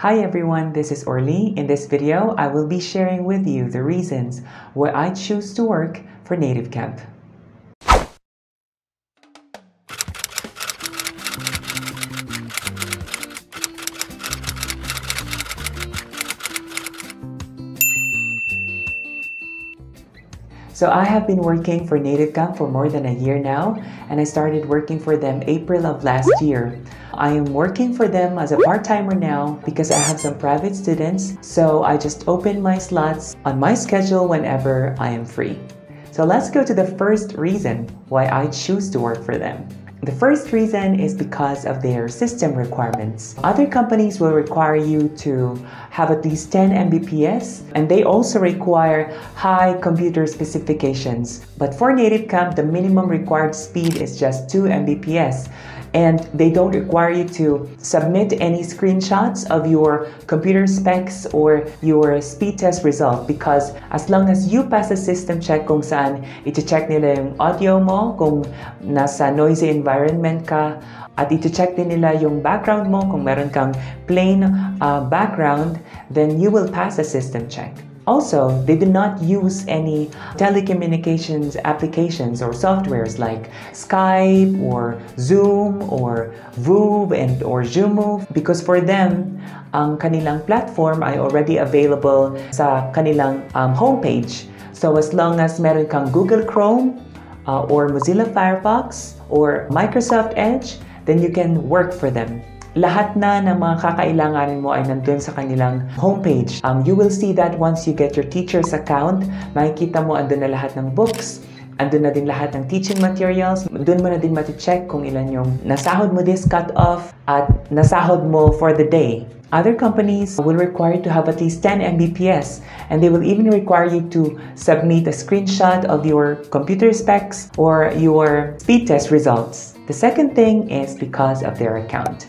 Hi everyone, this is Orly. In this video, I will be sharing with you the reasons why I choose to work for Native Camp. So I have been working for Native Camp for more than a year now, and I started working for them April of last year. I am working for them as a part-timer now because I have some private students, so I just open my slots on my schedule whenever I am free. So let's go to the first reason why I choose to work for them. The first reason is because of their system requirements. Other companies will require you to have at least 10 Mbps and they also require high computer specifications. But for Native Camp, the minimum required speed is just 2 Mbps and they don't require you to submit any screenshots of your computer specs or your speed test result because as long as you pass a system check kung saan iti-check nila yung audio mo kung nasa noisy environment ka at iti-check din nila yung background mo kung meron kang plain uh, background then you will pass a system check. Also, they do not use any telecommunications applications or softwares like Skype or Zoom or VooV and or Zoomove because for them, ang kanilang platform ay already available sa kanilang um, homepage. So as long as meron kang Google Chrome uh, or Mozilla Firefox or Microsoft Edge, then you can work for them lahat na ng mga kakailanganin mo ay nandun sa kanilang homepage. Um, you will see that once you get your teacher's account, makikita mo andun na lahat ng books, andun na din lahat ng teaching materials. Doon mo na din mati-check kung ilan yung nasahod mo this cut off at nasahod mo for the day. Other companies will require to have at least 10 Mbps and they will even require you to submit a screenshot of your computer specs or your speed test results. The second thing is because of their account.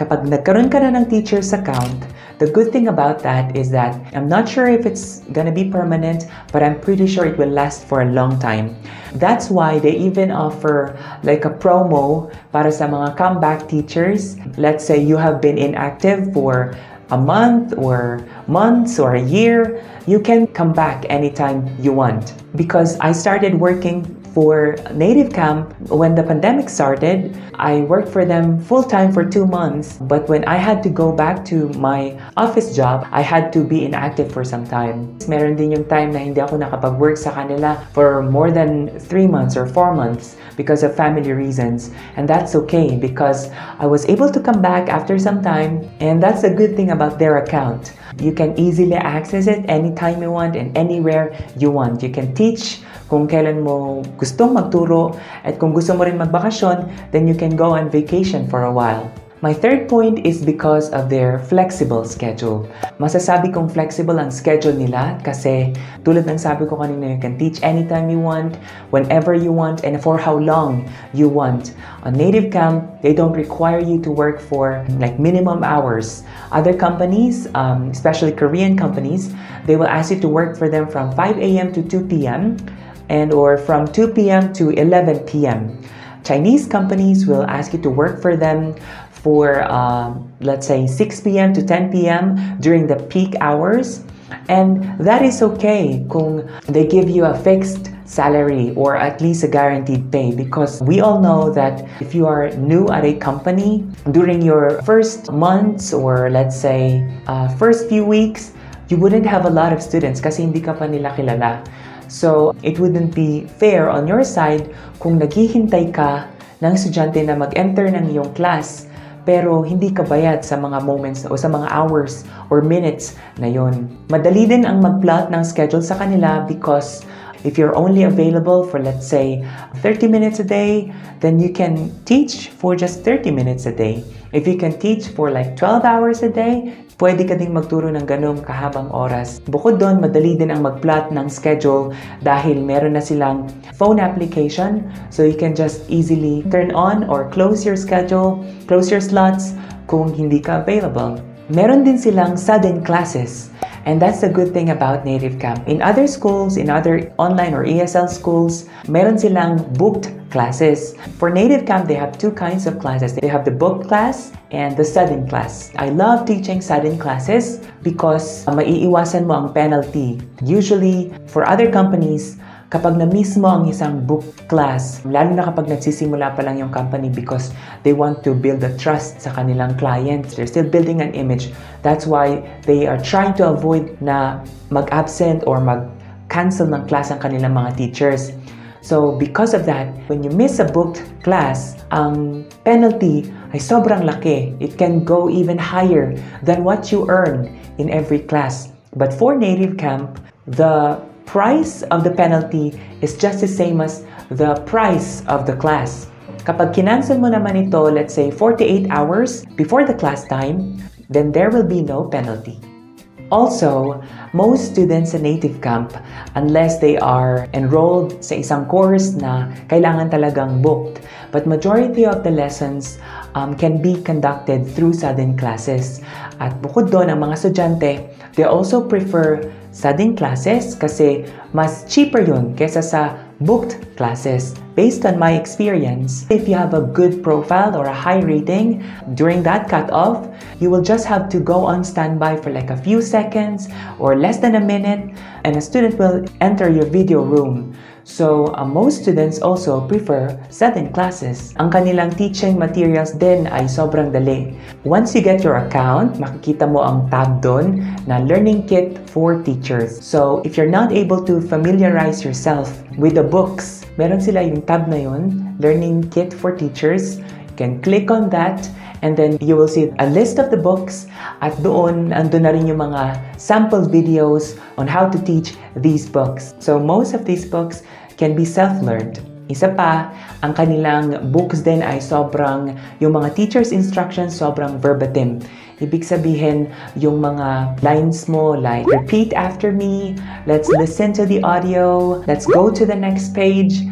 Kapag nagkaroon ka na ng teacher's account, the good thing about that is that I'm not sure if it's gonna be permanent, but I'm pretty sure it will last for a long time. That's why they even offer like a promo para sa mga comeback teachers. Let's say you have been inactive for a month or months or a year, you can come back anytime you want. Because I started working for Native Camp, when the pandemic started, I worked for them full time for two months. But when I had to go back to my office job, I had to be inactive for some time. Meron din yung time na hindi ako nakapag-work sa kanila for more than three months or four months because of family reasons. And that's okay because I was able to come back after some time. And that's a good thing about their account. You can easily access it anytime you want and anywhere you want. You can teach kung kailan mo gustong magturo at kung gusto mo rin magbakasyon, then you can go on vacation for a while. My third point is because of their flexible schedule. Masasabi kong flexible ang schedule nila kasi tulad ng sabi ko kanina, you can teach anytime you want, whenever you want, and for how long you want. On Native Camp, they don't require you to work for like minimum hours. Other companies, um, especially Korean companies, they will ask you to work for them from 5 a.m. to 2 p.m. and or from 2 p.m. to 11 p.m. Chinese companies will ask you to work for them for um, let's say 6 p.m. to 10 p.m. during the peak hours. And that is okay kung they give you a fixed salary or at least a guaranteed pay because we all know that if you are new at a company during your first months or let's say uh, first few weeks, you wouldn't have a lot of students kasi hindi ka pa nila kilala. So, it wouldn't be fair on your side kung naghihintay ka ng estudyante na mag-enter ng iyong class pero hindi ka bayad sa mga moments o sa mga hours or minutes na yon. Madali din ang mag-plot ng schedule sa kanila because if you're only available for let's say 30 minutes a day, then you can teach for just 30 minutes a day. If you can teach for like 12 hours a day, pwede ka ding magturo ng ganong kahabang oras. Bukod doon, madali din ang mag-plot ng schedule dahil meron na silang phone application so you can just easily turn on or close your schedule, close your slots kung hindi ka available. Meron din silang sudden classes. And that's the good thing about Native Camp. In other schools, in other online or ESL schools, meron silang booked classes. For Native Camp, they have two kinds of classes. They have the book class and the sudden class. I love teaching sudden classes because maiiwasan mo ang penalty. Usually, for other companies, kapag na mismo ang isang book class, lalo na kapag nagsisimula pa lang yung company because they want to build a trust sa kanilang clients, they're still building an image. That's why they are trying to avoid na mag-absent or mag-cancel ng class ang kanilang mga teachers. So, because of that, when you miss a booked class, ang penalty ay sobrang laki. It can go even higher than what you earn in every class. But for Native Camp, the price of the penalty is just the same as the price of the class. Kapag kinancel mo naman ito, let's say 48 hours before the class time, then there will be no penalty. Also, most students sa native camp, unless they are enrolled sa isang course na kailangan talagang booked, but majority of the lessons um, can be conducted through sudden classes. At bukod doon, ang mga estudyante, they also prefer sudden classes kasi mas cheaper yun kesa sa booked classes. Based on my experience, if you have a good profile or a high rating during that cutoff, you will just have to go on standby for like a few seconds or less than a minute and a student will enter your video room. So, uh, most students also prefer sudden classes. Ang kanilang teaching materials din ay sobrang dali. Once you get your account, makikita mo ang tab doon na Learning Kit for Teachers. So, if you're not able to familiarize yourself with the books, meron sila yung tab na yun, Learning Kit for Teachers. Can click on that and then you will see a list of the books at doon andun na rin yung mga sample videos on how to teach these books. So most of these books can be self-learned. Isa pa, ang kanilang books din ay sobrang, yung mga teacher's instructions sobrang verbatim. Ibig sabihin, yung mga lines mo like, repeat after me, let's listen to the audio, let's go to the next page.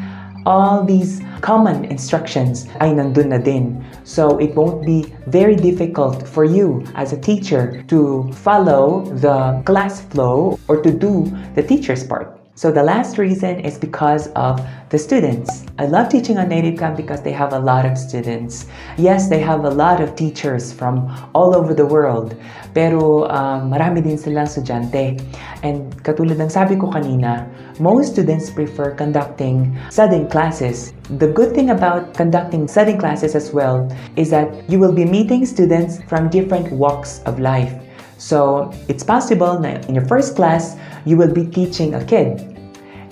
All these common instructions ay nandun na din. So it won't be very difficult for you as a teacher to follow the class flow or to do the teacher's part. So the last reason is because of the students. I love teaching on Native Camp because they have a lot of students. Yes, they have a lot of teachers from all over the world. Pero um, marami din silang estudyante. And katulad ng sabi ko kanina, most students prefer conducting sudden classes. The good thing about conducting sudden classes as well is that you will be meeting students from different walks of life. So it's possible that in your first class, you will be teaching a kid.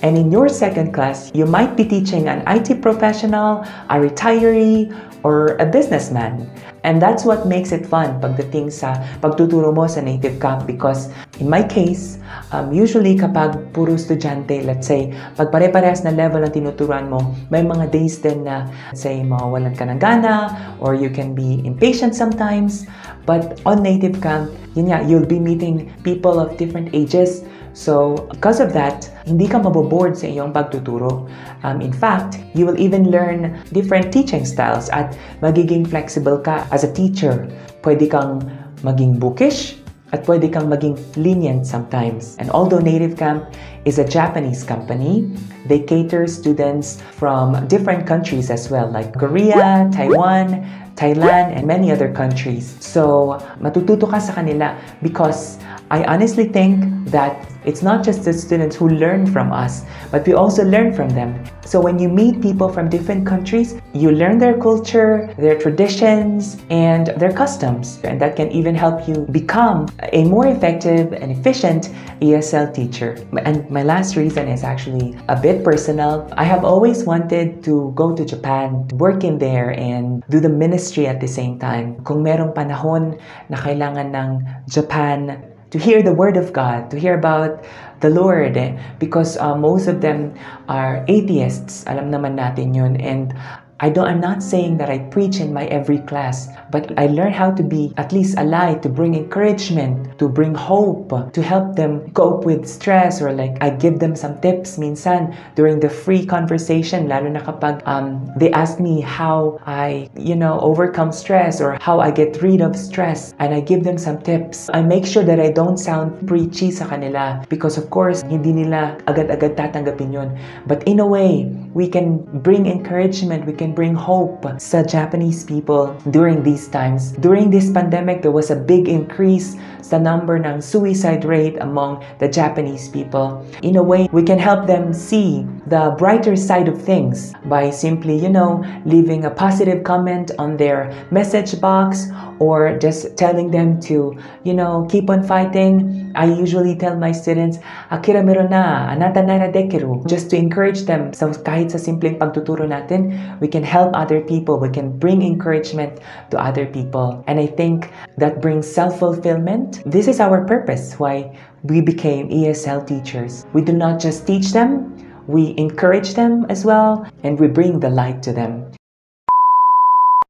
And in your second class, you might be teaching an IT professional, a retiree, or a businessman. And that's what makes it fun pagdating sa pagtuturo mo sa native camp because in my case, um, usually kapag puro estudyante, let's say, pag pare-parehas na level ang tinuturuan mo, may mga days din na, say, mawawalan ka ng gana or you can be impatient sometimes. But on native camp, yun nga, you'll be meeting people of different ages So, because of that, hindi ka maboboard sa iyong pagtuturo. Um, in fact, you will even learn different teaching styles at magiging flexible ka as a teacher. Pwede kang maging bookish at pwede kang maging lenient sometimes. And although Native Camp is a Japanese company, they cater students from different countries as well, like Korea, Taiwan, Thailand, and many other countries. So, matututo ka sa kanila because I honestly think that it's not just the students who learn from us, but we also learn from them. So when you meet people from different countries, you learn their culture, their traditions, and their customs. And that can even help you become a more effective and efficient ESL teacher. And my last reason is actually a bit personal. I have always wanted to go to Japan, work in there, and do the ministry at the same time. Kung merong panahon na kailangan ng Japan to hear the word of God, to hear about the Lord, eh, because uh, most of them are atheists. Alam naman natin yun. And I don't I'm not saying that I preach in my every class, but I learn how to be at least alive to bring encouragement, to bring hope, to help them cope with stress or like I give them some tips minsan during the free conversation lalo na kapag um, they ask me how I, you know, overcome stress or how I get rid of stress and I give them some tips. I make sure that I don't sound preachy sa kanila because of course hindi nila agad-agad tatanggapin yun. But in a way, we can bring encouragement, we can can bring hope sa Japanese people during these times. During this pandemic, there was a big increase sa number ng suicide rate among the Japanese people. In a way, we can help them see the brighter side of things by simply, you know, leaving a positive comment on their message box or just telling them to, you know, keep on fighting. I usually tell my students, akira meron na, anata na dekiru. Just to encourage them. So kahit sa simpleng pagtuturo natin, we can help other people. We can bring encouragement to other people. And I think that brings self-fulfillment. This is our purpose, why we became ESL teachers. We do not just teach them, we encourage them as well, and we bring the light to them.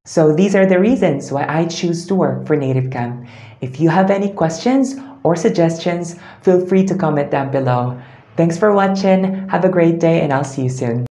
So these are the reasons why I choose to work for Native Camp. If you have any questions or suggestions, feel free to comment down below. Thanks for watching, have a great day, and I'll see you soon.